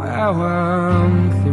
how I'm